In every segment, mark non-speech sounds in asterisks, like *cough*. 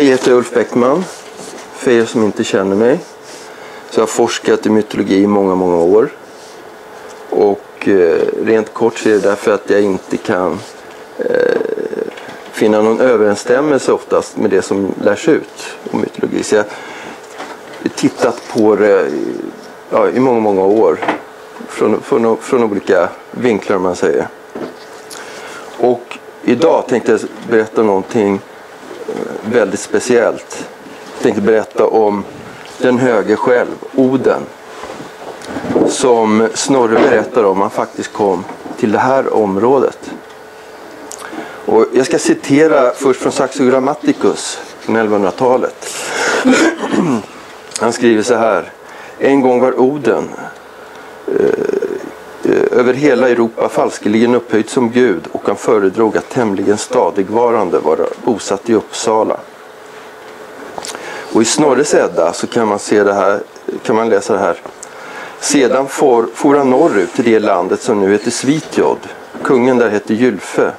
Jag heter Ulf Bäckman. För er som inte känner mig så jag har forskat i mytologi i många, många år. Och eh, rent kort så är det därför att jag inte kan eh, finna någon överensstämmelse oftast med det som lärs ut om mytologi. Så jag har tittat på det i, ja, i många, många år. Från, från, från olika vinklar om man säger. Och idag tänkte jag berätta någonting väldigt speciellt. Jag tänkte berätta om den höge själv, Oden. Som Snorre berättar om han faktiskt kom till det här området. Och jag ska citera först från Saxo Grammaticus från 1100-talet. *clears throat* Han skriver så här. En gång var Oden eh, Eh, över hela Europa falskeligen upphöjd som gud och han föredrog att tämligen stadigvarande vara bosatt i Uppsala. Och i Snorres Edda så kan man, se det här, kan man läsa det här. Sedan for, for han norrut till det landet som nu heter Svitjod. Kungen där hette Gylfe.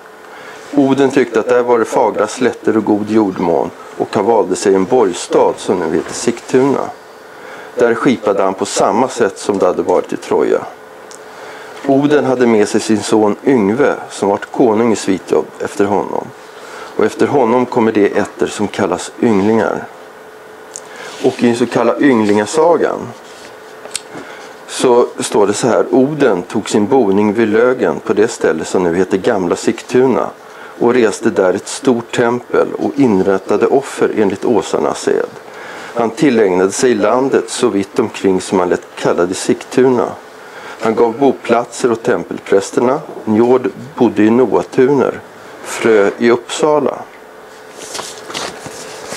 Oden tyckte att där var det fagra slätter och god jordmån och han valde sig en borgstad som nu heter Sigtuna. Där skipade han på samma sätt som det hade varit i Troja. Oden hade med sig sin son Yngve som vart konung i Svitjod efter honom. Och efter honom kommer det ätter som kallas ynglingar. Och i den så kallade ynglingasagan så står det så här. Oden tog sin boning vid Lögen på det ställe som nu heter Gamla Sigtuna och reste där ett stort tempel och inrättade offer enligt åsarnas sed. Han tillägnade sig landet så vitt omkring som han lätt kallade Sigtuna. Han gav boplatser åt tempelprästerna. Njord bodde i Noatuner, Frö i Uppsala.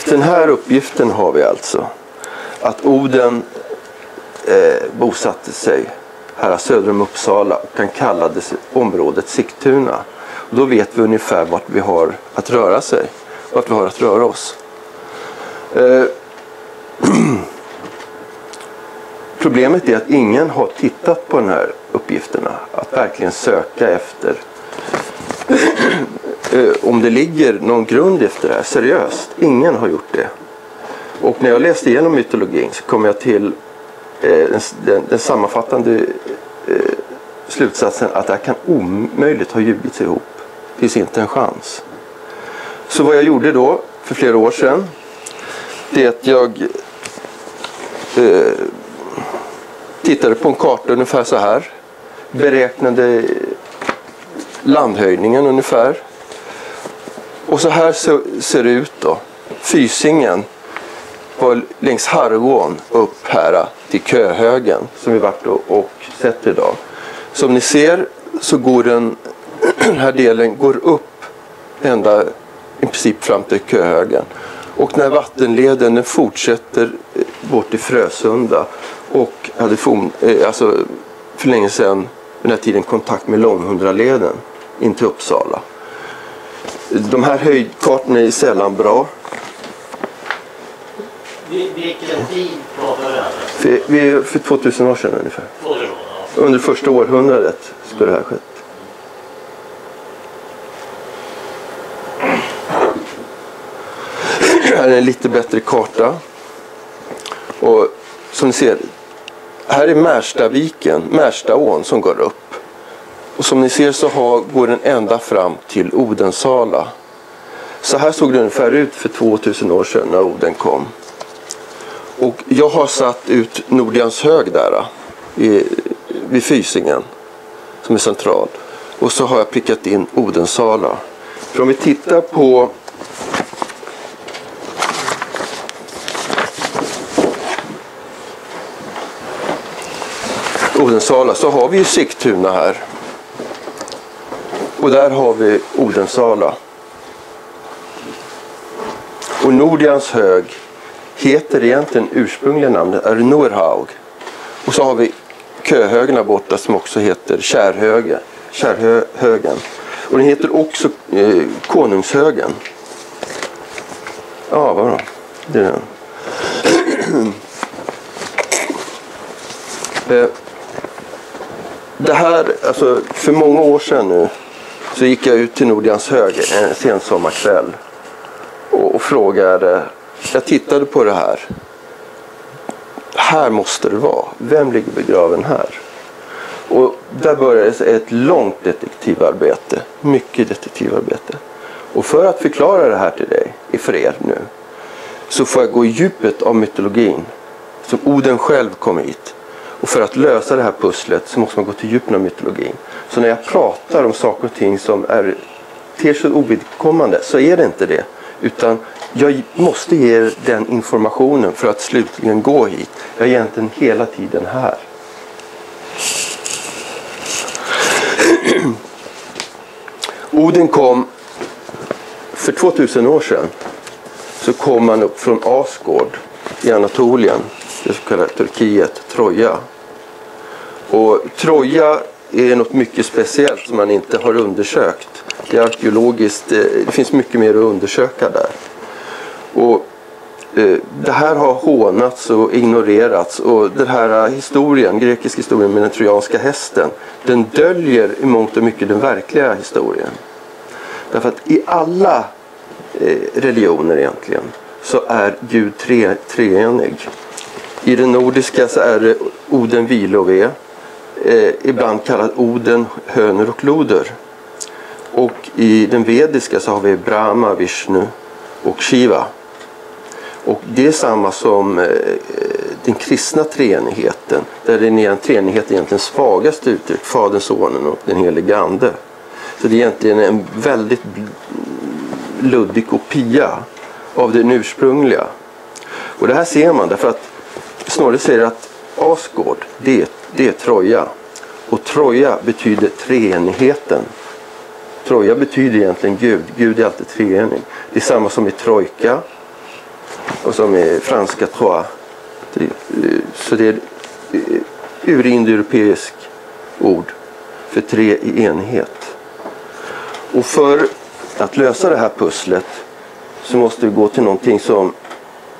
Den här uppgiften har vi alltså. Att Oden eh, bosatte sig här söder om Uppsala och han kallade området Sigtuna. Och då vet vi ungefär vart vi har att röra sig, vart vi har att röra oss. Eh, *clears throat* Problemet är att ingen har tittat på de här uppgifterna. Att verkligen söka efter *clears throat* eh, om det ligger någon grund efter det här seriöst. Ingen har gjort det. Och när jag läste igenom mytologin så kom jag till eh, den, den, den, sammanfattande eh, slutsatsen att det här kan omöjligt ha ljugits ihop. Det finns inte en chans. Så vad jag gjorde då för flera år sedan det är att jag eh, tittade på en karta ungefär så här. Beräknade landhöjningen ungefär. Och så här ser det ut då. Fysingen var längs Hargån upp här till Köhögen som vi varit och, och sett idag. Som ni ser så går den, *clears throat* den här delen går upp ända i princip fram till Köhögen. Och när vattenleden den fortsätter bort till Frösunda och hade form, eh, alltså för länge sedan den här tiden kontakt med Långhundraleden in till Uppsala. De här höjdkartorna är sällan bra. Vilken tid pratar vi är för 2000 år sedan ungefär. Under första århundradet skulle det här skett. Här är en lite bättre karta. Och som ni ser, här är Märstaviken, Märstaån som går upp. Och som ni ser så har, går den ända fram till Odensala. Så här såg det ungefär ut för 2000 år sedan när Oden kom. Och jag har satt ut Nordians hög där i, vid Fysingen som är central. Och så har jag prickat in Odensala. För om vi tittar på Odensala så har vi ju Sigtuna här. Och där har vi Odensala. Och Nordians hög heter egentligen ursprungliga namnet är Norhaug. Och så har vi Köhögen här borta som också heter Kärhögen. Kärhögen. Och den heter också eh, Konungshögen. Ja, vad bra. Det är den. *clears throat* eh, det här, alltså för många år sedan nu så gick jag ut till Nordians hög en sen sommarkväll och, och frågade, jag tittade på det här. Här måste det vara. Vem ligger begraven här? Och där började ett långt detektivarbete. Mycket detektivarbete. Och för att förklara det här till dig, för er nu, så får jag gå i djupet av mytologin. Som Oden själv kom hit. Och för att lösa det här pusslet så måste man gå till djupen av mytologin. Så när jag pratar om saker och ting som är ter sig ovidkommande så är det inte det. Utan jag måste ge er den informationen för att slutligen gå hit. Jag är egentligen hela tiden här. *clears throat* Odin kom för 2000 år sedan. Så kom han upp från Asgård i Anatolien, det så kallade Turkiet, Troja. Och Troja är något mycket speciellt som man inte har undersökt. Det är arkeologiskt, eh, det finns mycket mer att undersöka där. Och eh, det här har hånats och ignorerats och den här historien, grekisk historien med den trojanska hästen, den döljer i mångt och mycket den verkliga historien. Därför att i alla eh, religioner egentligen så är Gud tre, treenig. I den nordiska så är det Oden, Vilove, eh, ibland kallad Oden, Höner och Loder. Och i den vediska så har vi Brahma, Vishnu och Shiva. Och det är samma som eh, den kristna treenigheten. Där den är en treenighet egentligen svagast uttryck. Fadern, Sonen och den helige Ande. Så det är egentligen en väldigt luddig kopia av den ursprungliga. Och det här ser man därför att Snorre säger att Asgård, det, det är Troja. Och Troja betyder treenigheten. Troja betyder egentligen Gud. Gud är alltid treenig. Det är samma som i trojka och som i franska trois. Eh, så det är eh, urindoeuropeisk ord för tre i enhet. Och för att lösa det här pusslet så måste vi gå till någonting som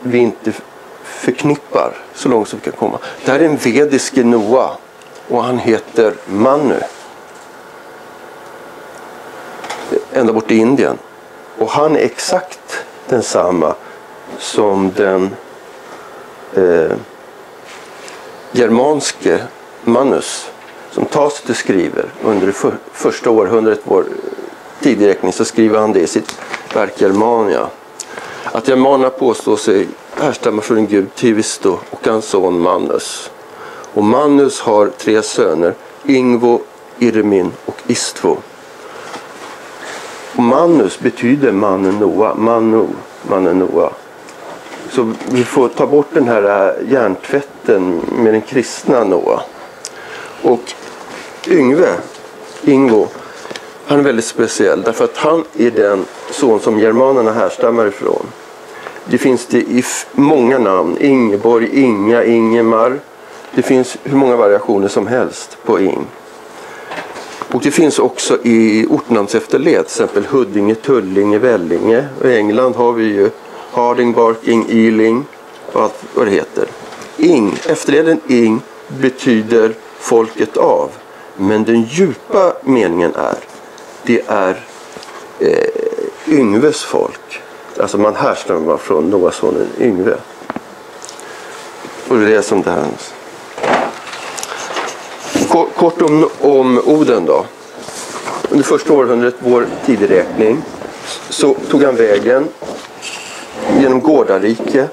vi inte förknippar så långt som vi kan komma. Det här är en vedisk Noa och han heter Manu. Ända bort i Indien. Och han är exakt densamma som den eh, germanske Manus som Tacitus skriver under det för, första århundradet vår tideräkning så skriver han det i sitt verk Germania. Att germanerna påstår sig härstammar från en gud Tivisto och hans son Manus. Och Manus har tre söner, Ingvo, Irmin och Istvo. Och Manus betyder mannen Noa, Manu, mannen Noa. Så vi får ta bort den här äh, hjärntvätten med den kristna Noa. Och Yngve, Ingo, han är väldigt speciell därför att han är den son som germanerna härstammar ifrån. Det finns det i många namn. Ingeborg, Inga, Ingemar. Det finns hur många variationer som helst på Ing. Och det finns också i ortnamnsefterled, till exempel Huddinge, Tullinge, Vellinge. I England har vi ju Harding, Barking, Ealing och allt vad det heter. Ing, efterleden Ing betyder folket av. Men den djupa meningen är det är eh, Yngves folk. Alltså man härstammar från Noasonen Yngve. Och det är det som det här. Kort om, om Oden då. Under första århundradet, vår tideräkning, så tog han vägen genom Gårdarike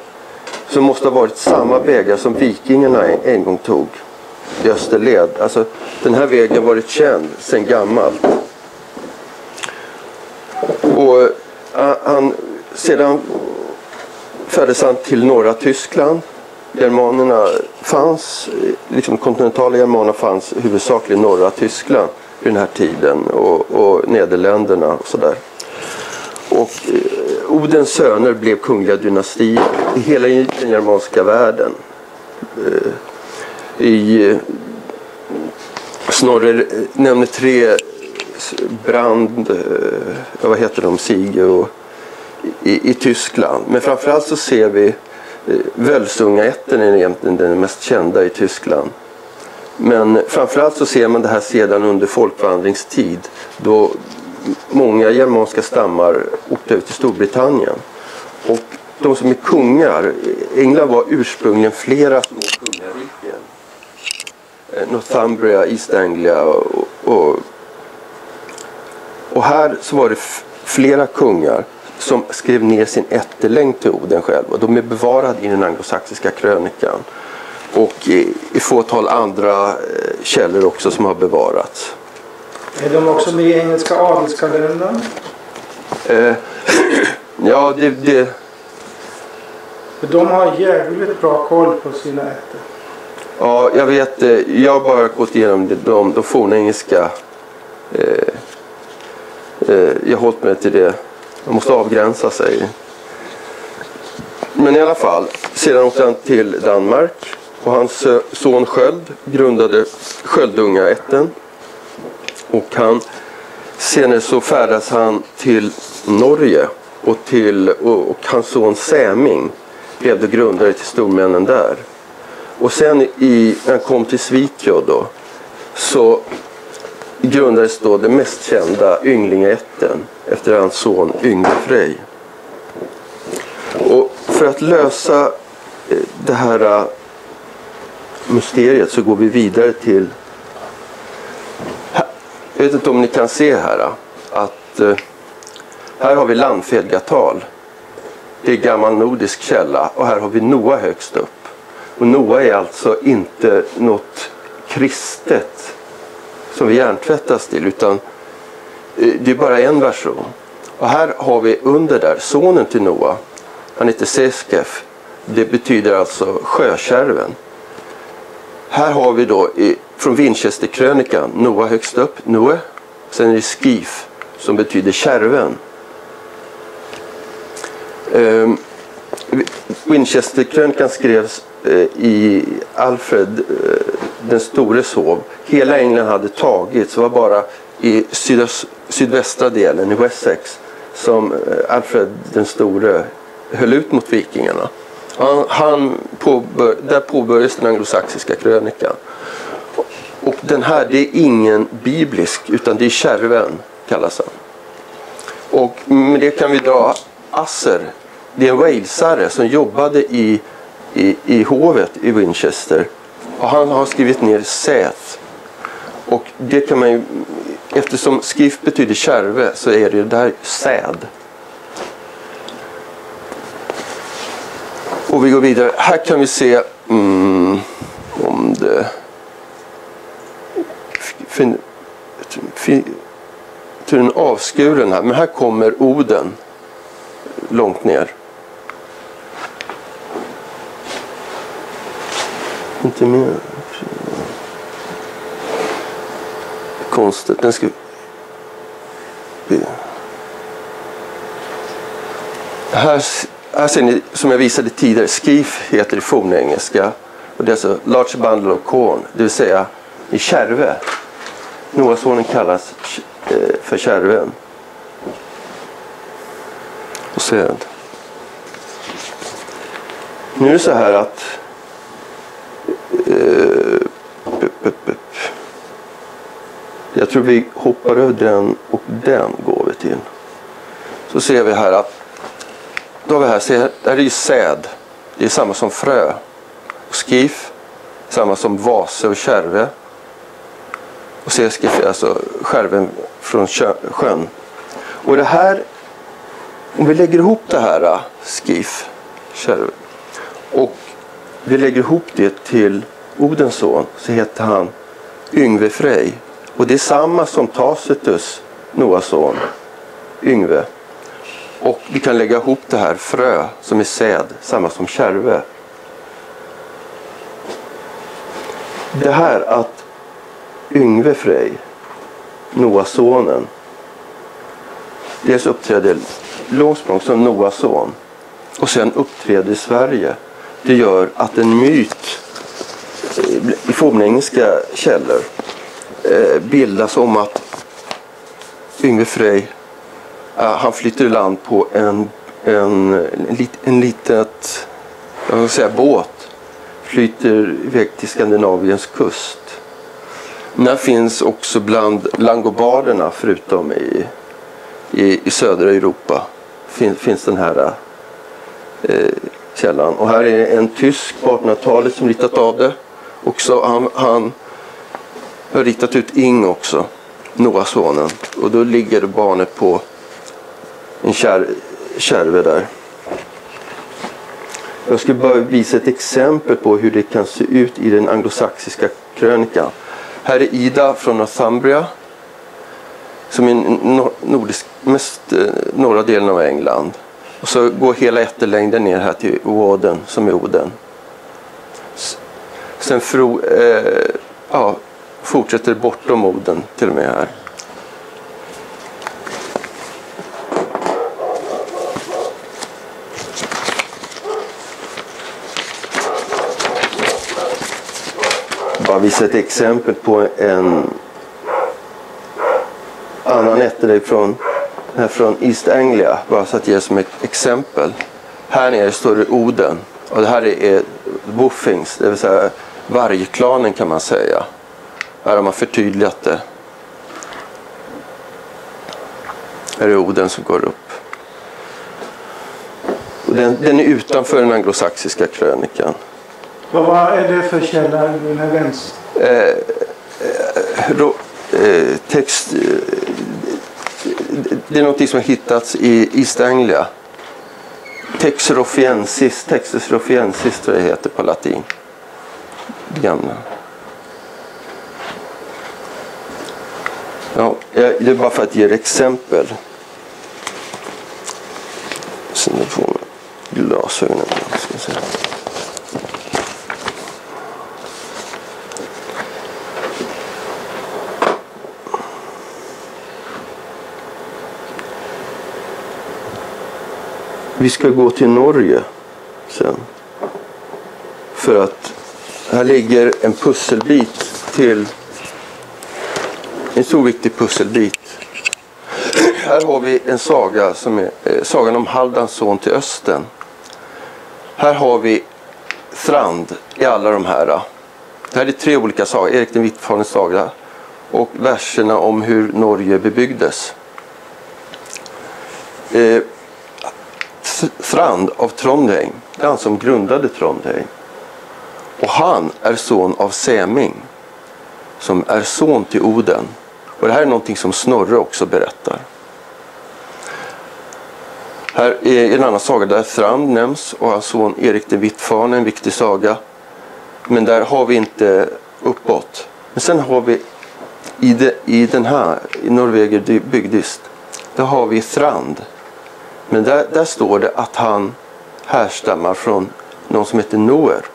som måste ha varit samma vägar som vikingarna en gång tog i österled. Alltså, den här vägen varit känd sedan gammalt. Och eh, han, sedan fördes han till norra Tyskland. Germanerna fanns, liksom kontinentala germaner fanns huvudsakligen i norra Tyskland vid den här tiden och, och Nederländerna och sådär. Och eh, Odens söner blev kungliga dynastier i hela den germanska världen. Eh, I eh, Snorre eh, nämner tre brand, eh, vad heter de, Sige och i, i Tyskland. Men framförallt så ser vi eh, Völsungaätten är egentligen den mest kända i Tyskland. Men framförallt så ser man det här sedan under folkvandringstid då många germanska stammar åkte ut till Storbritannien. Och de som är kungar, England var ursprungligen flera små kungariken. Eh, Northumbria, East Anglia och, och, och här så var det flera kungar som skrev ner sin ättelängd till Oden själv och de är bevarade i den anglosaxiska krönikan. Och i, i fåtal andra eh, källor också som har bevarats. Är de också med i engelska adelskalendern? Eh, *clears throat* ja, det, det... De har jävligt bra koll på sina ätter. Ja, jag vet. Eh, jag har bara gått igenom de, de fornengelska. Eh, eh, jag har hållit mig till det. Man måste avgränsa sig. Men i alla fall. Sedan åkte han till Danmark. Och hans eh, son Sköld grundade Sköldungaätten. Och han, senare så färdas han till Norge och, till, och, och hans son Säming blev då grundare till stormännen där. Och sen i, när han kom till Svitjod då så grundades då den mest kända ynglingaätten efter hans son Yngve Frej. Och för att lösa eh, det här eh, mysteriet så går vi vidare till jag vet inte om ni kan se här att eh, här har vi Landfedgatal. Det är gammal nordisk källa och här har vi Noa högst upp. Och Noa är alltså inte något kristet som vi hjärntvättas till utan Eh, det är bara en version. Och här har vi under där sonen till Noa. Han heter Seskef. Det betyder alltså sjökärven. Här har vi då i, från Winchesterkrönikan Noa högst upp, Noe. Sen är det Skif som betyder kärven. Um, Winchesterkrönikan skrevs uh, i Alfred uh, den store sov. Hela England hade tagits. Det var bara i sydöst, sydvästra delen, i Wessex, som eh, Alfred den store höll ut mot vikingarna. Han, han påbör, där påbörjades den anglosaxiska krönikan. Och den här det är ingen biblisk utan det är kärven kallas han. Och med det kan vi dra Asser. Det är en walesare som jobbade i, i, i hovet i Winchester. Och han har skrivit ner Seth. Och det kan man ju, eftersom skrift betyder kärve så är det där säd. Och vi går vidare. Här kan vi se mm, om det fin, fin, till avskuren här. Men här kommer Oden långt ner. Inte mer. Konstigt. Den ska... Här här ser ni, som jag visade tidigare, skif heter det fornengelska. Och det är alltså large bundle of corn, det vill säga i kärve. Noasonen kallas eh, för kärven. Och sen. Nu är det så här att eh, jag tror vi hoppar över den och den går vi till. Så ser vi här att då har vi här, se, där är ju säd. Det är samma som frö. Och skif, samma som vase och kärve. Och seskif är alltså skärven från sjön. Och det här, om vi lägger ihop det här, äh, skif, kärve, och vi lägger ihop det till Odens son så heter han Yngve Frej. Och det är samma som Tacitus, Noas son, Yngve. Och vi kan lägga ihop det här frö som är säd, samma som kärve. Det här att Yngve Frej, Noas sonen, dels uppträder Långsprång som Noas son och sen uppträder i Sverige. Det gör att en myt i fornengelska källor Eh, bildas om att Yngve Frej eh, han flyttar i land på en, en, en, en litet jag ska säga, båt. Flyter iväg till Skandinaviens kust. Den finns också bland langobarderna förutom i, i, i södra Europa. Fin, finns den här eh, källan. Och här är en tysk på 1800-talet som ritat av det. Också, han, han har ritat ut Ing också, Noasonen. Och då ligger barnet på en kär, kärve där. Jag ska bara visa ett exempel på hur det kan se ut i den anglosaxiska krönikan. Här är Ida från Northumbria som är nordisk, mest eh, norra delen av England. Och så går hela ättelängden ner här till Woden som är Oden. Sen fro, eh, ja, fortsätter bortom Oden till och med här. Bara visa ett exempel på en annan ätterdräkt från, här från East Anglia. Bara så att ge som ett exempel. Här nere står det Oden. Och det här är Woffings, det vill säga vargklanen kan man säga. Här har man förtydligat det. Här är Oden som går upp. Och den, den är utanför den anglosaxiska krönikan. Vad är det för källa? Den här vänster? Eh, eh, ro, eh, text, eh, det är något som har hittats i East Anglia. Textus Rofiensis, Textus Rofiensis tror jag det heter på latin. Det gamla. Ja, eh, det är bara för att ge er exempel. Sen på man glasögonen. Ska se. Vi ska gå till Norge sen. För att här ligger en pusselbit till en stor viktig pusselbit. Här har vi en saga som är eh, sagan om Haldans son till östen. Här har vi Strand i alla de här. Det här är tre olika sagor, Erik den Vittfarnes saga och verserna om hur Norge bebyggdes. Eh, Strand av Trondheim. Det är han som grundade Trondheim. Och han är son av Säming. Som är son till Oden. Och det här är någonting som Snorre också berättar. Här är en annan saga där Strand nämns och hans son Erik den Vittfarne, en viktig saga. Men där har vi inte uppåt. Men sen har vi i, de, i den här, i Norveger byggdist, där har vi Strand men där, där står det att han härstammar från någon som heter Noer.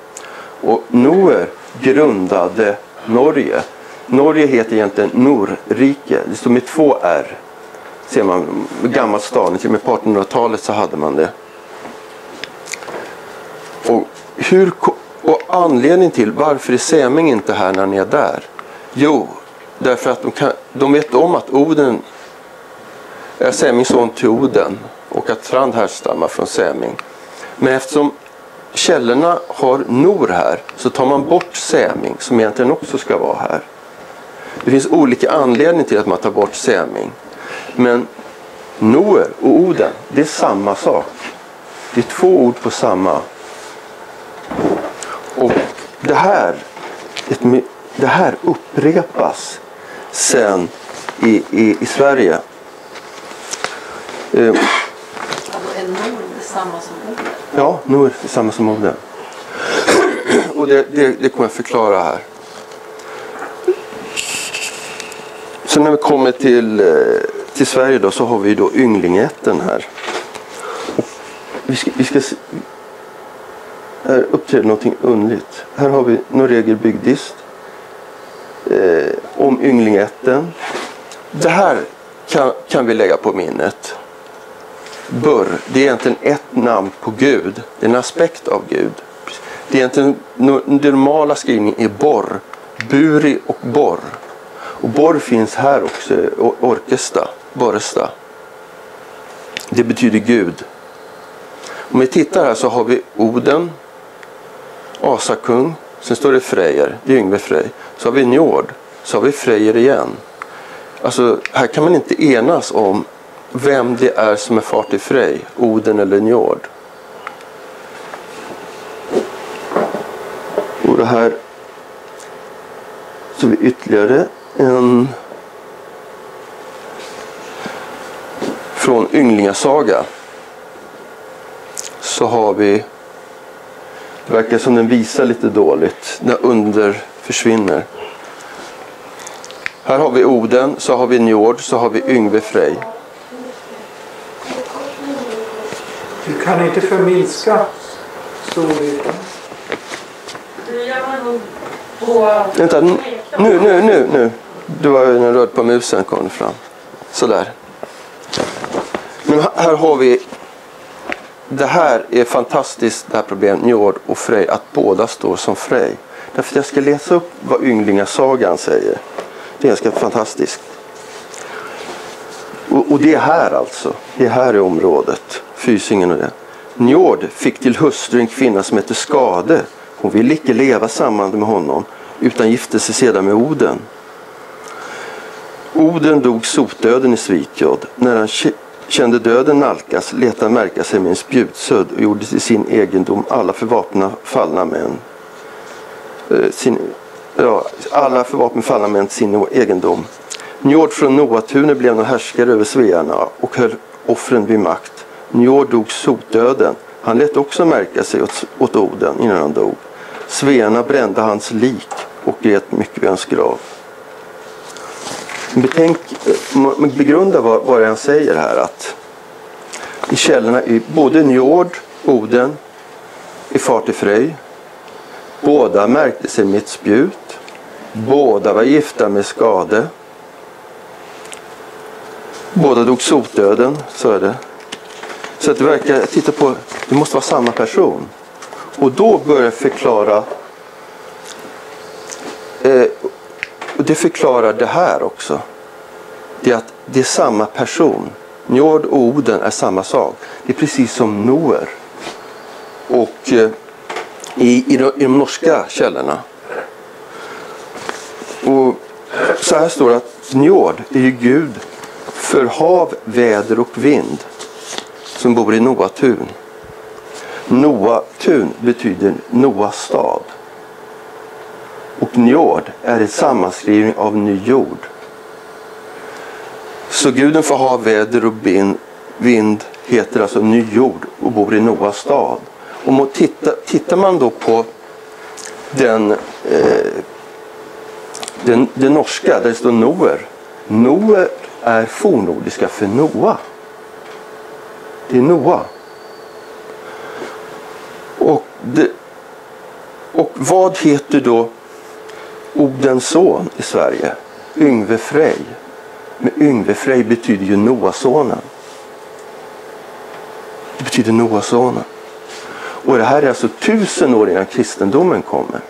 Och Noer grundade Norge. Norge heter egentligen Norrike. Det står med två R. Ser man gammal stavning. Till och med på 1800-talet så hade man det. Och, hur, och anledningen till varför är Säming inte här när ni är där? Jo, därför att de, kan, de vet om att Oden är Sämings son till Oden och att Trand härstammar från Säming. Men eftersom källorna har Nor här så tar man bort Säming som egentligen också ska vara här. Det finns olika anledningar till att man tar bort Säming. Men Noer och Oden, det är samma sak. Det är två ord på samma. Och det här, det här upprepas sen i, i, i Sverige. Eh, är Nord samma som Oden? Ja, Noer är samma som Oden. *clears throat* Och det, det, det kommer jag förklara här. Sen när vi kommer till, eh, till Sverige då så har vi då ynglingätten här. vi ska, vi ska se, här uppträder någonting underligt. Här har vi Noreger byggdist. Eh, om ynglingätten. Det här kan, kan vi lägga på minnet. Burr, det är egentligen ett namn på Gud. Det är en aspekt av Gud. Det är egentligen, den normala skrivningen är borr. Buri och borr. Och borr finns här också, orkesta, borresta. Det betyder Gud. Om vi tittar här så har vi Oden, Asakung, sen står det Freyr, det är Yngve Frey. Så har vi Njord, så har vi Freyr igen. Alltså här kan man inte enas om vem det är som är far till Frej, Oden eller Njord. Och det här så vi ytterligare en från Ynglingasaga så har vi det verkar som den visar lite dåligt när under försvinner. Här har vi Oden, så har vi Njord, så har vi Yngve Frej. Du kan inte förminska storleken. Vänta, nu, nu, nu, nu. Du var ju när på musen kom det fram. Sådär. Men här- här har vi det här är fantastiskt det här problemet, Njord och Frej, att båda står som Frej. Därför att jag ska läsa upp vad Ynglingasagan säger. Det är ganska fantastiskt. Och, och det är här alltså. Det är här i området. Fysingen och det. Njord fick till hustru en kvinna som hette Skade. Hon ville icke leva samman med honom utan gifte sig sedan med Oden. Oden dog sotdöden i Svitjod. När han kände döden nalkas lät han märka sig med en spjutsudd och gjorde till sin egendom alla för vapna fallna män. Eh, sin, ja, alla för vapen fallna män sin egendom. Njord från Noatune blev nu härskare över svearna och höll offren vid makt. Njord dog sotdöden. Han lät också märka sig åt, åt Oden innan han dog. Svearna brände hans lik och grät mycket vid hans grav. Betänk, begrunda vad, vad han säger här att i källorna i både Njord, Oden, i far till Frej. Båda märkte sig med ett spjut. Båda var gifta med skade. Båda dog sotdöden, så är det. Så att det verkar, jag tittar på, det måste vara samma person. Och då börjar jag förklara eh, och det förklarar det här också. Det är att det är samma person. Njord och Oden är samma sak. Det är precis som Noer. Och eh, i, i, de, i de norska källorna. Och så här står det att Njord är ju Gud för hav, väder och vind som bor i Noatun. Noatun betyder Noas stad. Njord är en sammanskrivning av ny jord. Så guden för hav, väder och bin, vind heter alltså ny jord och bor i Noas stad. Och titta, tittar man då på den, eh, den, den norska där det står Noer. Noer är fornnordiska för Noa. Det är Noa. Och, det, och vad heter då Odens son i Sverige? Yngve Frej. Men Yngve Frej betyder ju Noasonen. Det betyder Noasonen. Och det här är alltså tusen år innan kristendomen kommer.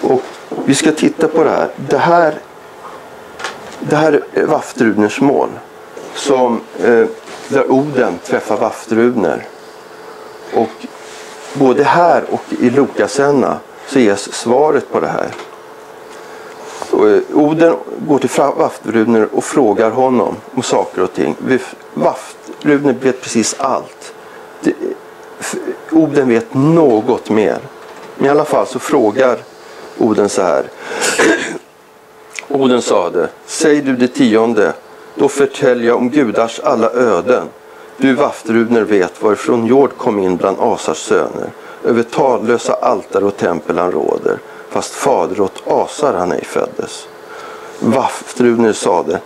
Och vi ska titta på det här. Det här, det här är Vafthrudners mål. Som, eh, där Oden träffar Vafthrudner. Och både här och i Lokasenna så ges svaret på det här. Eh, Oden går till Vaftruner Vafthrudner och frågar honom om saker och ting. Vi- Vafthrudner vet precis allt. Oden vet något mer. Men i alla fall så frågar Oden så här. Oden sade, säg du det tionde, då förtäljer jag om gudars alla öden. Du Vaftruner vet varifrån Jord kom in bland Asars söner. Över tallösa altare och tempel han råder, fast fader åt Asar han ej föddes. Vaftruner sade,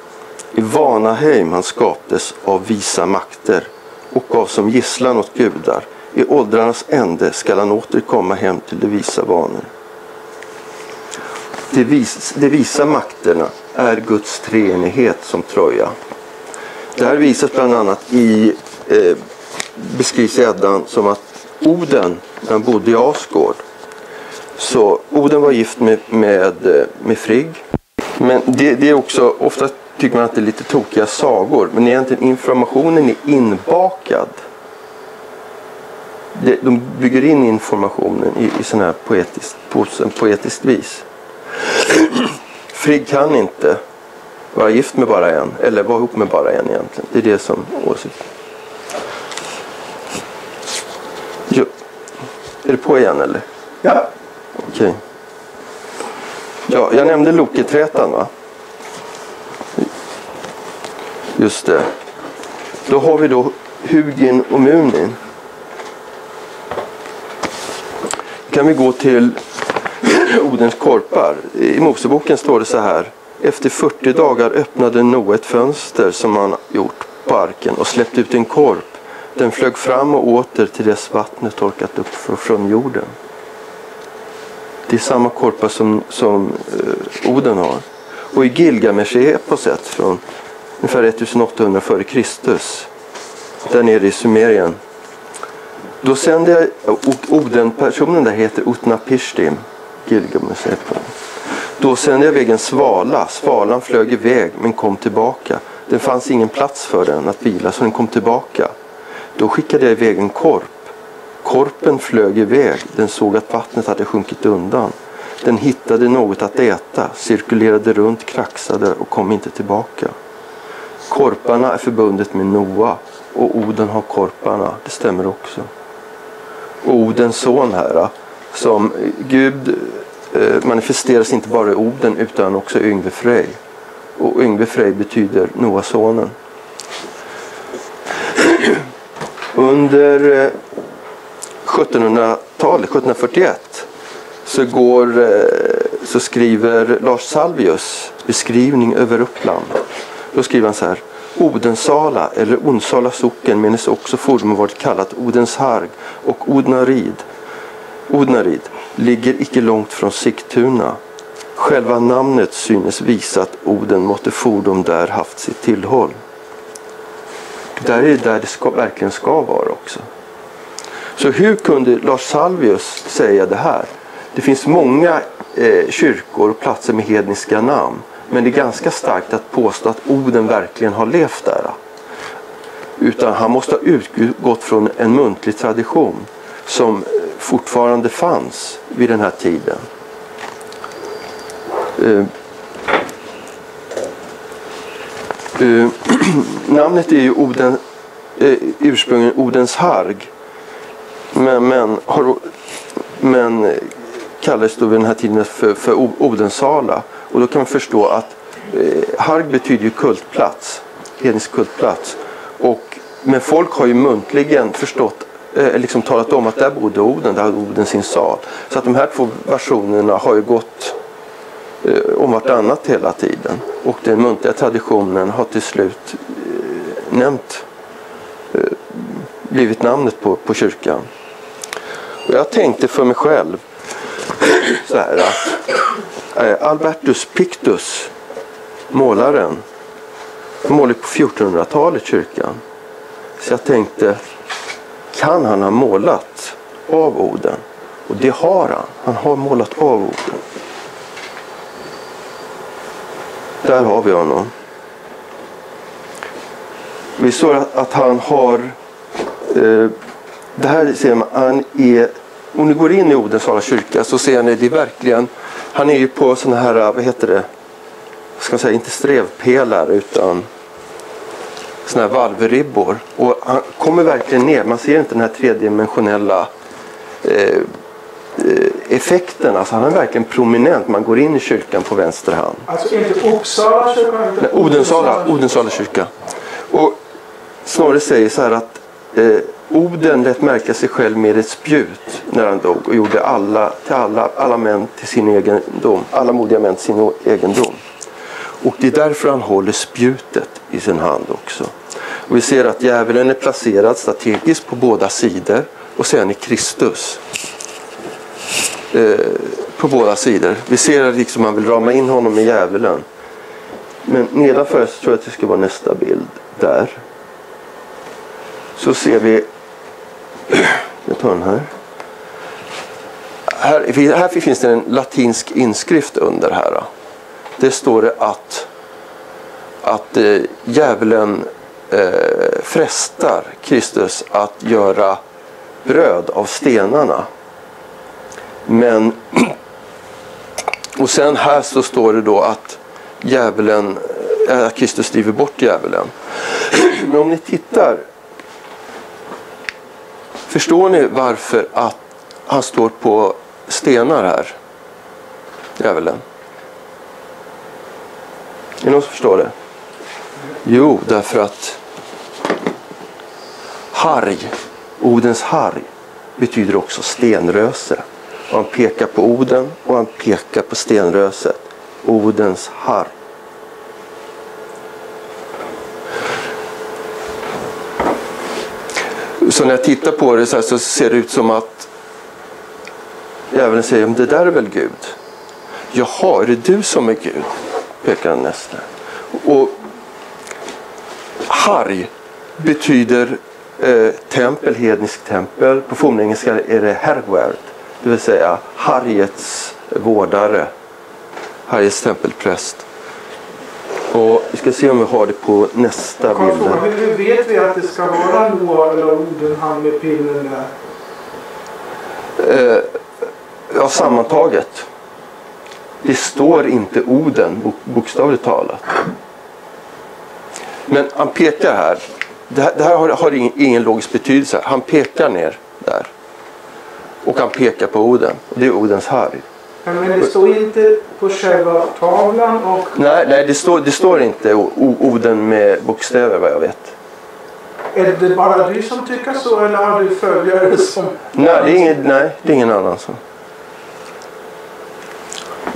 i Vanaheim han skaptes av visa makter och gav som gisslan åt gudar. I åldrarnas ände skall han åter komma hem till de visa vanor. De, vis, de visa makterna är Guds treenighet som Troja. Det här visas bland annat i, eh, beskrivs i Eddan som att Oden, när han bodde i Asgård, så Oden var gift med, med, eh, med Frigg. Men det, det är också, ofta tycker man att det är lite tokiga sagor, men egentligen informationen är inbakad. Det, de bygger in informationen i, i sån här poetiskt, på en poetiskt vis. Frigg kan inte vara gift med bara en, eller vara ihop med bara en egentligen. Det är det som åsyftas. Jo. Är det på igen eller? Ja, Okej. Ja, jag nämnde Loketrätan va? Just det. Då har vi då Hugin och Munin. kan vi gå till Odens korpar. I Moseboken står det så här. Efter 40 dagar öppnade Noa ett fönster som han gjort på arken och släppte ut en korp. Den flög fram och åter till dess vattnet torkat upp från jorden. Det är samma korpar som, som eh, Oden har. Och i Gilgamesh-eposet från ungefär 1800 f.Kr. där nere i Sumerien. Då sände jag, Oden-personen där heter Utnapishtim, Gilgamesh-epon. Då sände jag iväg en svala. Svalan flög iväg men kom tillbaka. Det fanns ingen plats för den att vila så den kom tillbaka. Då skickade jag iväg en korp. Korpen flög iväg. Den såg att vattnet hade sjunkit undan. Den hittade något att äta, cirkulerade runt, kraxade och kom inte tillbaka. Korparna är förbundet med Noa och Oden har korparna. Det stämmer också. Och Odens son här som Gud eh, manifesteras inte bara i Oden utan också i Yngve Frej. Och Yngve Frej betyder Noasonen. Under eh, 1700-talet, 1741, så, går, eh, så skriver Lars Salvius beskrivning över Uppland. Då skriver han så här. Odensala eller Onsala socken menes också formen varit kallat Odensharg och Odnarid. Odnarid ligger icke långt från Sigtuna. Själva namnet synes visa att Oden måtte fordom där haft sitt tillhåll. Där är där det ska, verkligen ska vara också. Så hur kunde Lars Salvius säga det här? Det finns många eh, kyrkor och platser med hedniska namn. Men det är ganska starkt att påstå att Oden verkligen har levt där. Utan han måste ha utgått från en muntlig tradition som fortfarande fanns vid den här tiden. Uh, uh, *clears throat* namnet är ju Oden, uh, ursprungligen Odens harg. Men, men, har, men kallades då vid den här tiden för, för Odensala. Och då kan man förstå att Harg betyder ju kultplats, hednisk kultplats. Och, men folk har ju muntligen förstått, eh, liksom talat om att där bodde Oden, där hade Oden sin sal. Så att de här två versionerna har ju gått eh, om vartannat hela tiden. Och den muntliga traditionen har till slut eh, nämnt, eh, blivit namnet på, på kyrkan. Och jag tänkte för mig själv så här att Eh, Albertus Pictus, målaren, målade på 1400-talet kyrkan. Så jag tänkte, kan han ha målat av Oden? Och det har han. Han har målat av Oden. Där har vi honom. Vi såg att han har, eh, det här ser man, han är, om ni går in i Odensala kyrka så ser ni det är verkligen han är ju på sådana här, vad heter det, ska man säga, inte strevpelare utan sådana här valvribbor. Och han kommer verkligen ner, man ser inte den här tredimensionella eh, eh effekten. Alltså han är verkligen prominent. Man går in i kyrkan på vänster hand. Alltså inte Uppsala kyrka? Nej, Odensala, Odensala kyrka. Och Snorre säger så här att eh, Oden lät märka sig själv med ett spjut när han dog och gjorde alla, till alla, alla män till sin egendom. Alla modiga män till sin egendom. Och det är därför han håller spjutet i sin hand också. Och vi ser att djävulen är placerad strategiskt på båda sidor och sen är Kristus. Eh, på båda sidor. Vi ser att liksom man vill rama in honom i djävulen. Men nedanför så tror jag att det ska vara nästa bild. Där. Så ser vi *clears throat* jag tar den här. Här, här finns det en latinsk inskrift under här. Det står det att, att eh, djävulen eh, frestar Kristus att göra bröd av stenarna. Men *clears throat* Och sen här så står det då att djävulen, äh, Kristus driver bort djävulen. *clears throat* Men om ni tittar. Förstår ni varför att han står på stenar här? Djävulen. Är det någon som förstår det? Jo, därför att harg, Odens harg, betyder också stenröse. Och han pekar på Oden och han pekar på stenröset. Odens harg. Så när jag tittar på det så, här så ser det ut som att djävulen säger, det där är väl Gud? Jaha, är det du som är Gud? Pekar nästa. Och harg betyder eh, tempel, hednisk tempel. På fornengelska är det hergwerd, det vill säga harriets vårdare. Harriets tempelpräst. Och vi ska se om vi har det på nästa bild. hur hur vet vi att det ska vara Noa eller Oden, han med pinnen där? Eh, ja, sammantaget. Det står inte bok, bokstavligt talat. Men han pekar här. Det här, det här har, har ingen, ingen logisk betydelse. Han pekar ner där. Och han pekar på Oden. Och det är Odens harg. Men det står inte på själva tavlan och Nej, nej det, står, det står inte o, Oden med bokstäver vad jag vet. är det bara du som tycker så eller har du följare som... Nej, det är ingen, nej, det är ingen annan som.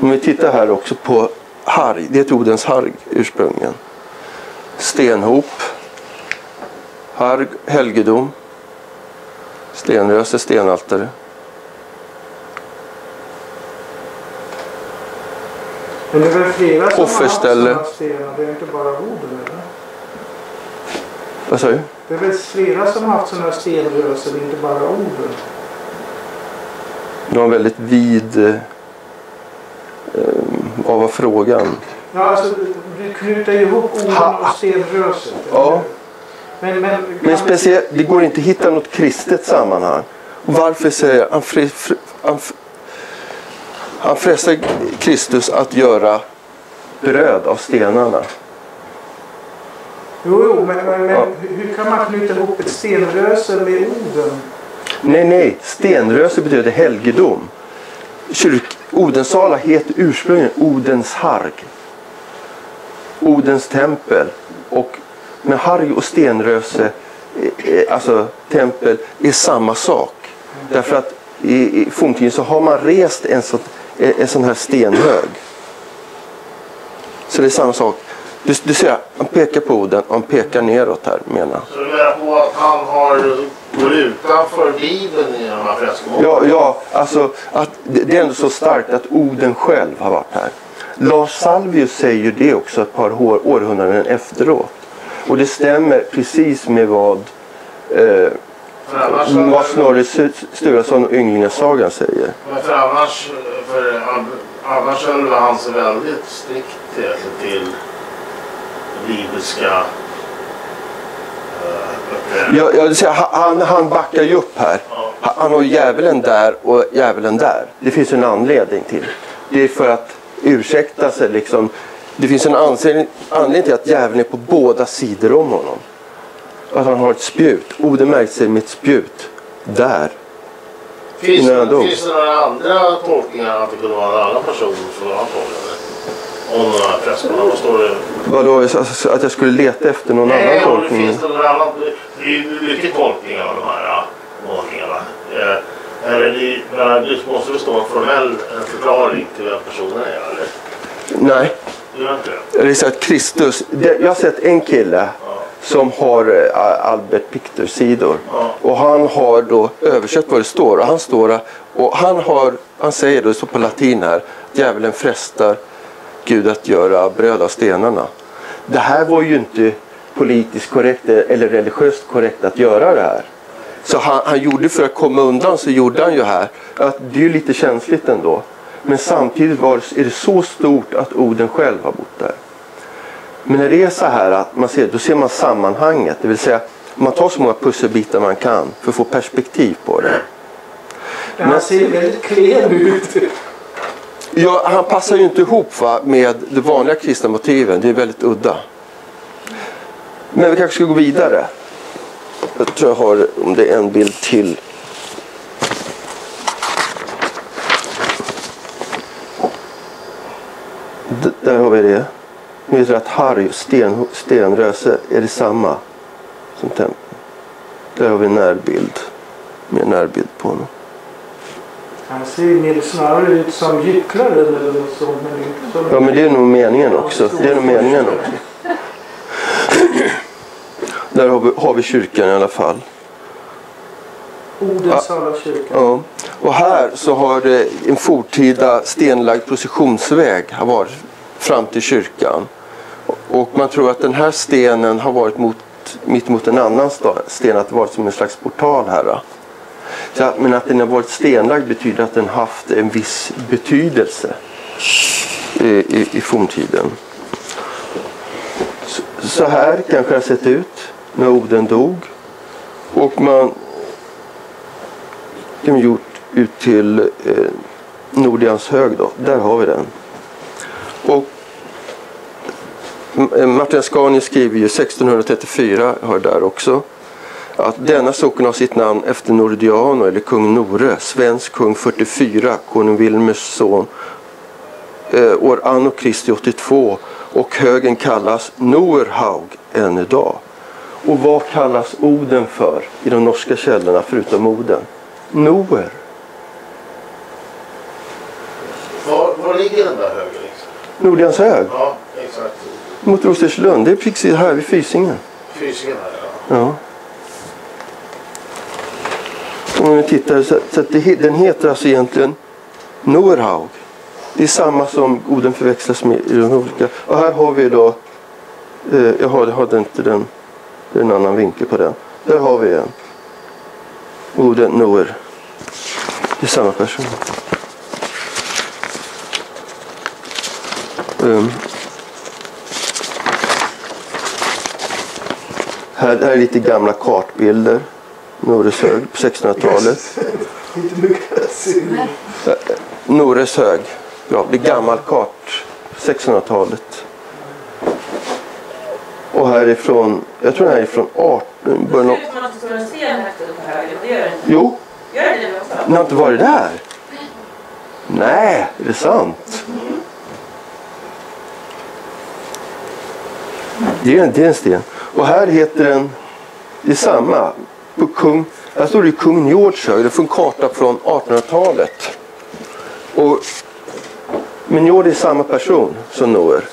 Om vi tittar här också på harg. Det är ett Odens harg ursprungligen. Stenhop. Harg, helgedom. Stenröse, stenaltare. Men det är väl flera som Offerställe. har haft sådana stenar, det är inte bara Oden eller? Vad sa du? Det är väl flera som har haft sådana stenrösen, inte bara Oden? Det var en väldigt vid... Vad var frågan? Ja, alltså du knyter ihop Oden Ha- och stenröset. Ja. Men, men, Men speciellt, det går inte att hitta något kristet sammanhang. Varför säger han, fri, fri, han, han frestar Kristus att göra bröd av stenarna? Jo, jo, men, men, Ja. hur kan man knyta ihop ett stenröse med Oden? Nej, nej, stenröse betyder helgedom. Kyrk, Odensala heter ursprungligen Odens harg. Odens tempel. Och med harg och stenröse, eh, eh, alltså tempel, är samma sak. Därför att i, i forntiden så har man rest en sån, eh, en sån här stenhög. Så det är samma sak. Du, du ser, han pekar på Oden och han pekar neråt här menar han. Så du menar på att han har går utanför Bibeln i de här freskomålen? Ja, ja alltså att det är ändå så starkt att Oden själv har varit här. Lars Salvius säger ju det också ett par år, århundraden efteråt. Och det stämmer precis med vad, eh, vad Snorre Stu- Sturlason och Ynglingasagan säger. men för annars, för annars höll han sig väldigt strikt till, till bibliska Jag, jag vill säga, han, han backar ju upp här. Han har djävulen där och djävulen där. Det finns en anledning till. Det är för att ursäkta sig liksom. Det finns en anledning, anledning till att djävulen är på båda sidor om honom. Att han har ett spjut. Oden märkte sig med ett spjut. Där. Finns, det, finns det några andra tolkningar att det kunde vara en annan person som han tolkade? Om prästerna, vad står det? Vadå, alltså, att jag skulle leta efter någon Nej, annan tolkning? finns det några annan, det är ju mycket tolkningar av de här målningarna. Eh, det, men det måste väl stå en formell en förklaring till vem personen är, eller? Nej. Det är så att Kristus, det, jag har sett en kille som har eh, Albert Picter-sidor. Ja. Och han har då översatt vad det står. Och han, står och han, har, han säger då, det står på latin här, djävulen frestar Gud att göra bröd av stenarna. Det här var ju inte politiskt korrekt eller religiöst korrekt att göra det här. Så han, han gjorde för att komma undan så gjorde han ju här. Att det är ju lite känsligt ändå. Men samtidigt var, är det så stort att Oden själv har bott där. Men när det är så här att man ser, då ser man sammanhanget. Det vill säga man tar så många pusselbitar man kan för att få perspektiv på det. Men han ser väldigt klen ut. Ja, han passar ju inte ihop va, med de vanliga kristna motiven. Det är väldigt udda. Men vi kanske ska gå vidare. Jag tror jag har, om det är en bild till. D- där har vi det. Nu är det att Harry, sten, stenröse, är det samma som tempel. Där har vi en närbild. Mer närbild på honom. Han ser mer snarare ut som gycklaren eller något sånt. Men inte som Ja, men det är nog meningen också. Det är nog meningen också. Där har vi, har vi kyrkan i alla fall. Odensala kyrkan. Ja. Och här så har det en forntida stenlagd processionsväg har varit fram till kyrkan. Och man tror att den här stenen har varit mot, mitt mot en annan sten, att det varit som en slags portal här. Så, men att den har varit stenlagd betyder att den haft en viss betydelse i, i, i forntiden. Så, så här kanske det har sett ut när Oden dog. Och man kan gjort ut till eh, Nordians hög då. Där har vi den. Och Martin Scania skriver ju 1634, jag har det där också, att denna socken har sitt namn efter Nordiano eller kung Nore, svensk kung 44, konung Wilmers son, eh, år anno Kristi 82 och högen kallas Noerhaug än idag. Och vad kallas Oden för i de norska källorna förutom Oden? Noer. Var, var ligger den där högen? Liksom? Nordians hög. Ja, exakt. Mot Roserslund. Det är precis här vid Fysingen. Fysingen här ja. Ja. Om vi tittar så, så att det, den heter alltså egentligen Noerhaug. Det är samma som Oden förväxlas med i de olika. Och här har vi då, eh, jag har, jag hade inte den, det är en annan vinkel på den. Där har vi en. Oden Noer. Det är samma person. Um. Här, här är lite gamla kartbilder. Norreshög på 1600-talet. Inte mycket att se. Norreshög. Ja, det är gammal kart. 1600-talet. Och härifrån, jag tror den här är från 18, Det början av. Jo, Gör det det också? ni har inte varit där? Nej, är det sant? Det är, en, det är en sten. Och här heter den, det är samma. På kung, här står det kung George hög. Det är från en karta från 1800-talet. Och, men Njord är samma person som Noer.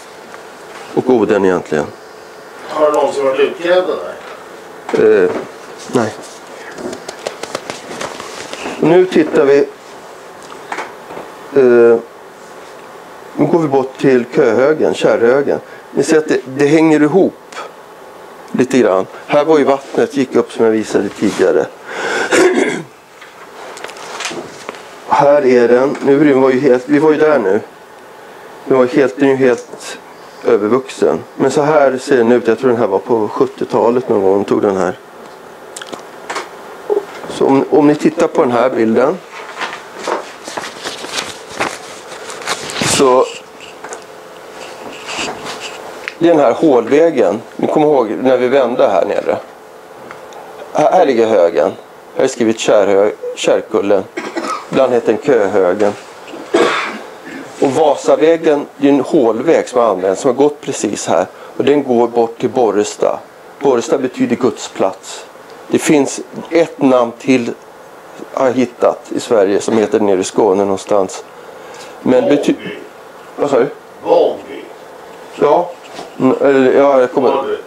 Och Oden egentligen. Har det någonsin varit utgrävd där? Eh, nej. Nu tittar vi. Eh, nu går vi bort till köhögen, kärrhögen. Ni ser att det, det hänger ihop lite grann. Här var ju vattnet, gick upp som jag visade tidigare. *clears throat* här är den. Nu den var ju helt, vi var ju där nu. Den var helt, den är ju helt övervuxen. Men så här ser den ut. Jag tror den här var på 70-talet någon gång de tog den här. Så om, om ni tittar på den här bilden. Så det är den här hålvägen. Ni kommer ihåg när vi vände här nere. Här, här ligger högen. Här är skrivit Kärhö, Kärrkullen. Ibland heter den Köhögen. Och Vasavägen det är en hålväg som har använts som har gått precis här. Och den går bort till Borresta. Borresta betyder Guds plats. Det finns ett namn till jag har hittat i Sverige som heter nere i Skåne någonstans. Men bety- Vångby. Vad sa du? Vångby. Ja. Mm, ja, jag kommer...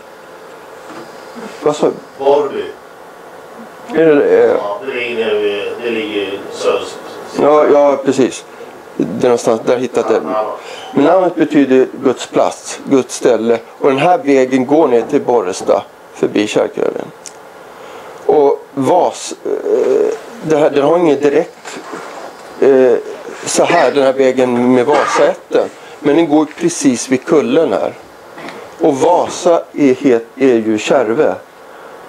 Vad sa du? Borrby. Är det, eh, Ja, det ligger det ligger ja, ja, precis. Det är någonstans, där hittat det. Men namnet betyder Guds plats, Guds ställe. Och den här vägen går ner till Borresta förbi Kärrköllen. Och Vas, eh, det här, den har ingen direkt eh, så här den här vägen med Vasaätten. Men den går precis vid kullen här. Och Vasa är, het, är ju Kärve.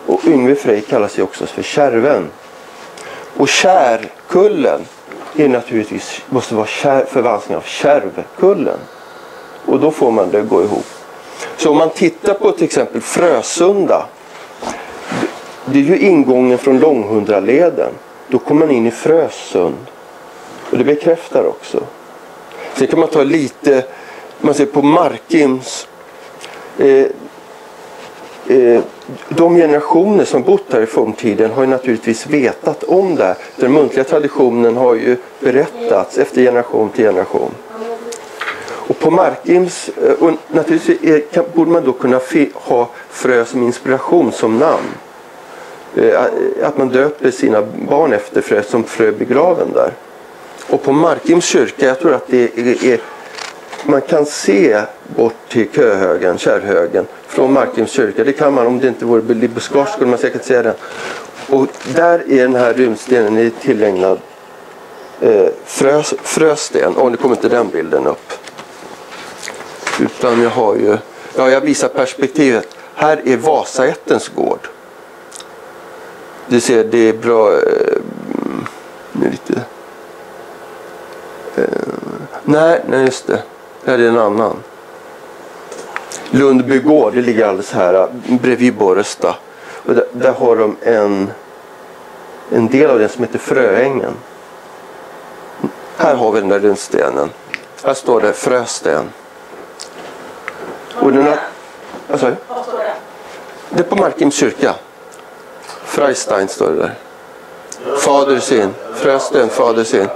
Och Yngve Frej kallas ju också för Kärven. Och Kärkullen är naturligtvis, måste vara kär, förvanskning av Kärvkullen. Och då får man det att gå ihop. Så om man tittar på till exempel Frösunda. Det är ju ingången från Långhundraleden. Då kommer man in i Frösund. Och det bekräftar också. Sen kan man ta lite, man ser på Markims eh, eh, de generationer som bott här i forntiden har ju naturligtvis vetat om det. Den muntliga traditionen har ju berättats efter generation till generation. Och på Markims, eh, och naturligtvis är, kan, borde man då kunna ha frö som inspiration som namn. Eh, eh, att man döper sina barn efter frö som frö begraven där. Och på Markims kyrka, jag tror att det är, är man kan se bort till köhögen, kärrhögen från Markims kyrka. Det kan man om det inte vore buskage skulle man säkert se den. Och där är den här runstenen tillägnad eh, frös, frösten. Och nu kommer inte den bilden upp. Utan jag har ju, ja jag visar perspektivet. Här är Vasaättens gård. Du ser det är bra, eh, lite, eh, nej, nej just det. Här är en annan. Lundby gård, det ligger alldeles här äh, bredvid Borresta. Och där, där, har de en, en del av den som heter Fröängen. Här har vi den där runstenen. Här står det Frösten. Och den här, Vad står det? det är på Markims kyrka. Freistein står det där. Fader sin. Frösten, fader sin.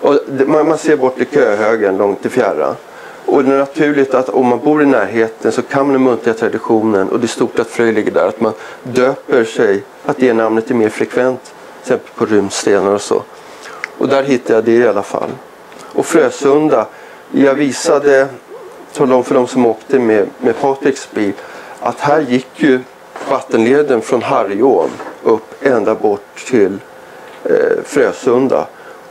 Och det, man, man ser bort i köhögen långt till fjärran. Och det är naturligt att om man bor i närheten så kan man den muntliga traditionen och det är stort att Fröj ligger där. Att man döper sig, att det namnet är mer frekvent. Till exempel på runstenar och så. Och där hittade jag det i alla fall. Och Frösunda, jag visade, talade om för de som åkte med, med Patriks bil, att här gick ju vattenleden från Harjån upp ända bort till eh, Frösunda.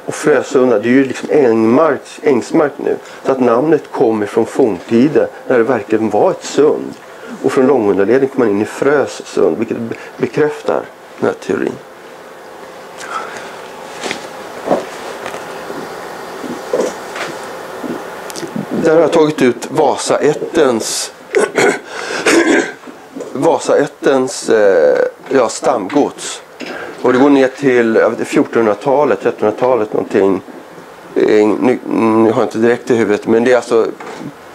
Och Frösunda, det är ju liksom ängmark, ängsmark nu. Så att namnet kommer från forntiden när det verkligen var ett sund. Och från Långundaleden kom man in i Frösund vilket bekräftar den här teorin. Där har jag tagit ut Vasaättens *clears throat* Vasaättens eh, ja, stamgods. Och det går ner till 1400-talet, 1300-talet någonting. Eh, nu, nu har jag inte direkt i huvudet men det är alltså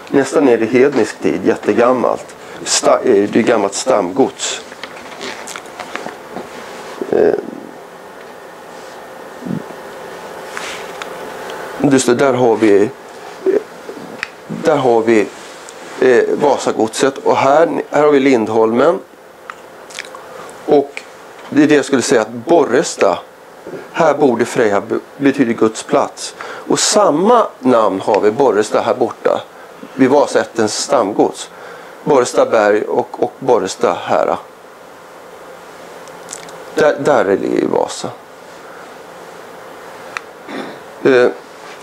nästan ner i hednisk tid, jättegammalt. Sta, eh, det är gammalt stamgods. Eh, just det, där har vi där har vi eh, Vasagodset och här, här har vi Lindholmen. Och det är det jag skulle säga att Borresta, här borde Freja betyder Guds plats. Och samma namn har vi Borresta här borta vid Vasättens stamgods. Borresta berg och, och Borresta hära. Där, där är det i Vasa. Eh,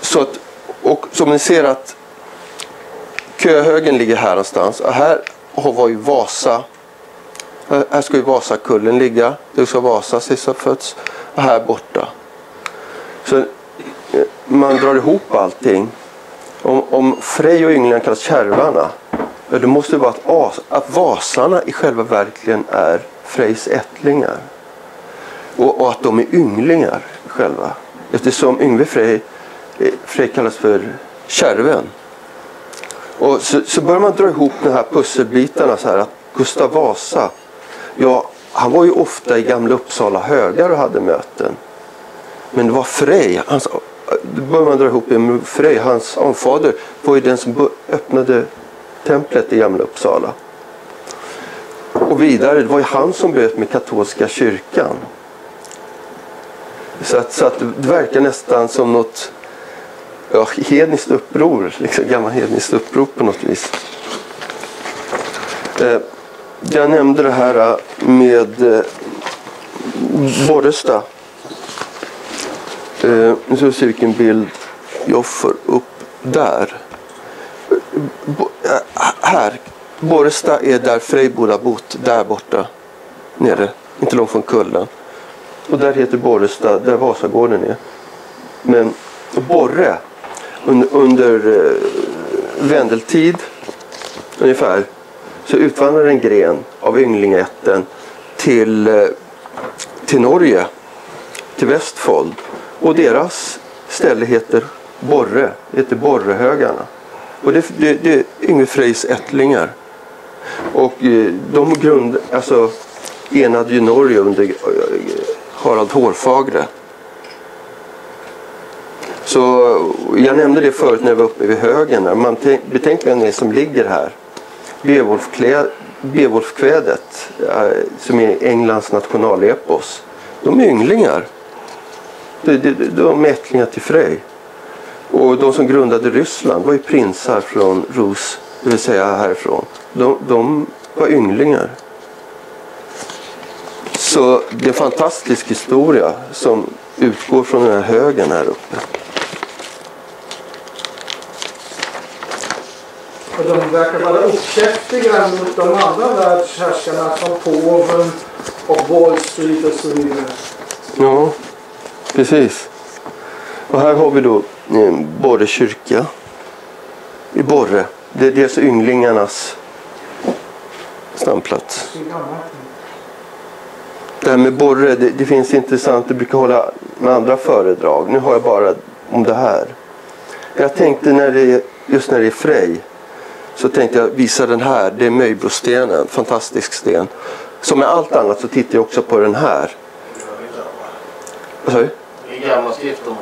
så att, och som ni ser att köhögen ligger här någonstans. Och här var ju Vasa här ska ju Vasakullen ligga. Det ska Vasa sist har fötts. Och här borta. Så eh, man drar ihop allting. Om, om Frej och ynglingarna kallas kärvarna. Ja, det måste vara att, as, att Vasarna i själva verkligen är Frejs ättlingar. Och, och, att de är ynglingar själva. Eftersom Yngve Frej, eh, Frej kallas för kärven. Och så, så börjar man dra ihop de här pusselbitarna så här att Gustav Vasa Ja, han var ju ofta i Gamla Uppsala högar och hade möten. Men det var Frej, hans, det bör man dra ihop med Frej, hans anfader var ju den som öppnade templet i Gamla Uppsala. Och vidare, det var ju han som bröt med katolska kyrkan. Så att, så att det verkar nästan som något ja, hedniskt uppror, liksom, gammal hedniskt uppror på något vis. Eh, jag nämnde det här äh, med eh, Borresta. Eh, nu ska vi se vilken bild jag får upp där. Bo, eh, här. Borresta är där Frejboda bott, där borta. Nere, inte långt från kullen. Och där heter Borresta, där Vasagården är. Men Borre under, under eh, vändeltid ungefär så utvandrar en gren av ynglingätten till, eh, till Norge, till Västfold. Och deras ställe heter Borre, heter Borrehögarna. Och det, det, det är Yngve Frejs ättlingar. Och eh, de grund, alltså, enade ju Norge under eh, Harald Hårfagre. Så jag nämnde det förut när jag var uppe vid högen. betänk Man betänker vem det är som ligger här. Beowulfkvädet, eh, som är Englands nationalepos. De är ynglingar. De, de, de är ättlingar till Frej. Och de som grundade Ryssland var ju prinsar från Rus, det vill säga härifrån. De, de var ynglingar. Så det är en fantastisk historia som utgår från den här högen här uppe. Och de verkar vara uppkäftiga mot de andra världshärskarna som påven och Wall Street och så vidare. Ja, precis. Och här har vi då eh, Borre kyrka. I Borre. Det är dels ynglingarnas stamplats. Det här med Borre, det, det finns intressant. Jag brukar hålla med andra föredrag. Nu har jag bara om det här. Jag tänkte när det, just när det är Frej så tänkte jag visa den här. Det är Möjbrostenen, fantastisk sten. Som med allt annat så tittar jag också på den här. Vad sa du? Gamla skriften.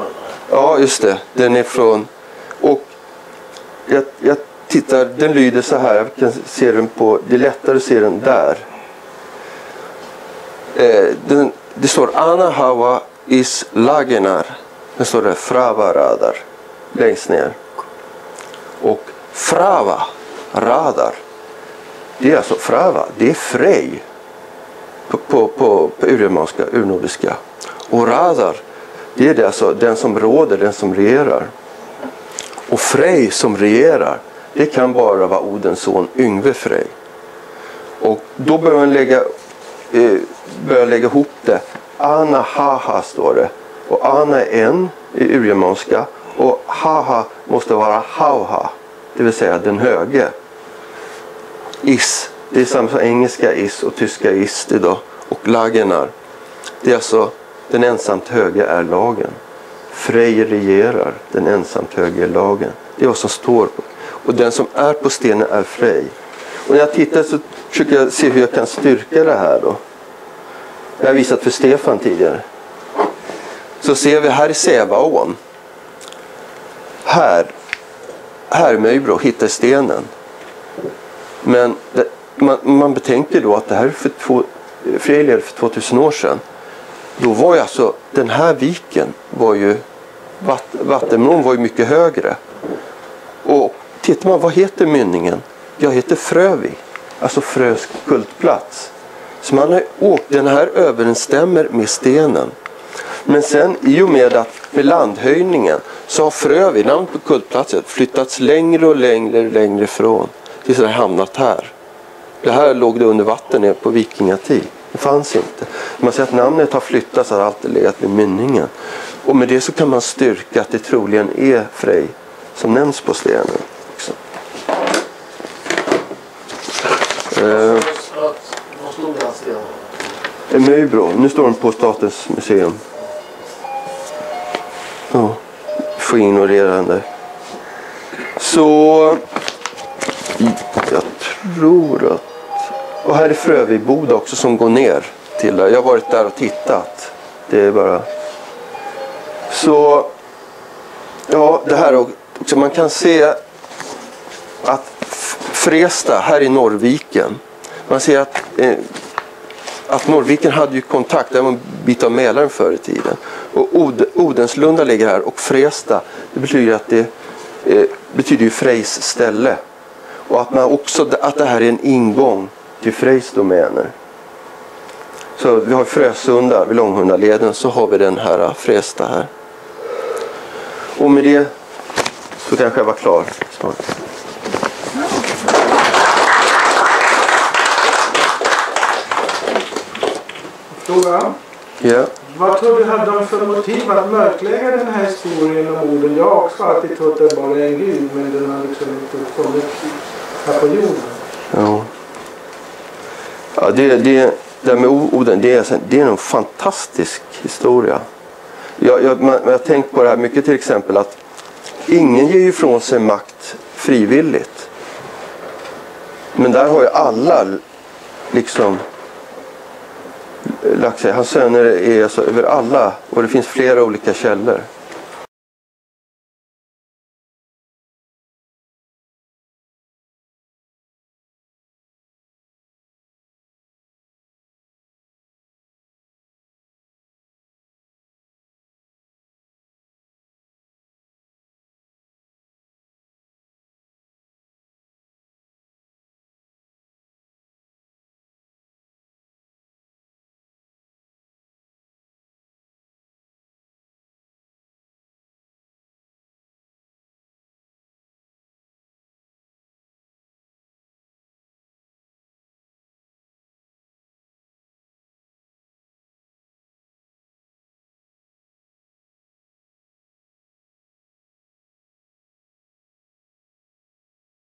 Ja, just det. Den är från... Och jag, jag tittar, den lyder så här. Jag kan se den på... Det är lättare att se den där. Eh, den, det står Anna Hawa is Lagenar. Den står det Frava Radar längst ner. Och Frava Radar. Det är alltså Frava. Det är Frej. På, på, på, på urgermanska, urnordiska. Och Radar det är det alltså den som råder, den som regerar. Och Frej som regerar, det kan bara vara Odens son Yngve Frej. Och då börjar man lägga, eh, börjar lägga ihop det. Ana haha står det. Och Ana är en i urgermanska och haha måste vara hauha, det vill säga den höge. Is, det är samma som engelska is och tyska ist idag. Och lagenar, det är alltså den ensamt höge är lagen. Frej regerar, den ensamt höge är lagen. Det är vad som står. Och den som är på stenen är Frej. Och när jag tittar så försöker jag se hur jag kan styrka det här då. Jag har visat för Stefan tidigare. Så ser vi här i Sävaån. Här, här i Möjbro hittar stenen. Men det, man, man betänker då att det här är för två, Frej för 2000 år sedan. Då var ju alltså den här viken var ju vatt, vattennivån var ju mycket högre. Och tittar man, vad heter mynningen? Jag heter Frövi, alltså Frös kultplats. Så man har åkt, den här överensstämmer med stenen. Men sen i och med att med landhöjningen så har Frövi, namnet på kultplatsen, flyttats längre och längre längre ifrån. Tills det har hamnat här. Det här låg det under vatten på vikingatid. Det fanns inte. Man säger att namnet har flyttats har alltid legat vid mynningen. Och med det så kan man styrka att det troligen är Frej som nämns på stenen. Också. Eh, Var stod den stenen? Nu står den på Statens museum. Ja, får ignorera den där. Så jag tror att och här är Fröviboda också som går ner till där. Jag har varit där och tittat. Det är bara... Så... Ja, det här också. Man kan se att Fresta här i Norrviken. Man ser att, eh, att Norrviken hade ju kontakt. Det var en bit av Mälaren förr i tiden. Och Od Odenslunda ligger här och Fresta. Det betyder att det eh, betyder ju Frejs ställe. Och att, man också, att det här är en ingång till Frejs domäner. Så vi har Frösunda vid Långhundaleden så har vi den här Frästa här. Och med det så kanske jag var klar snart. Fråga? Ja. vad tror du hade de för motiv att mörklägga den här historien om orden? Jag har också alltid trott att det bara är en gud men den har liksom inte funnits här på jorden. Ja. Ja, det, det, det där med Oden, det är, det är en fantastisk historia. Jag, jag, man, jag har tänkt på det här mycket till exempel att ingen ger ifrån sig makt frivilligt. Men där har ju alla liksom lagt sig. Hans söner är alltså över alla och det finns flera olika källor.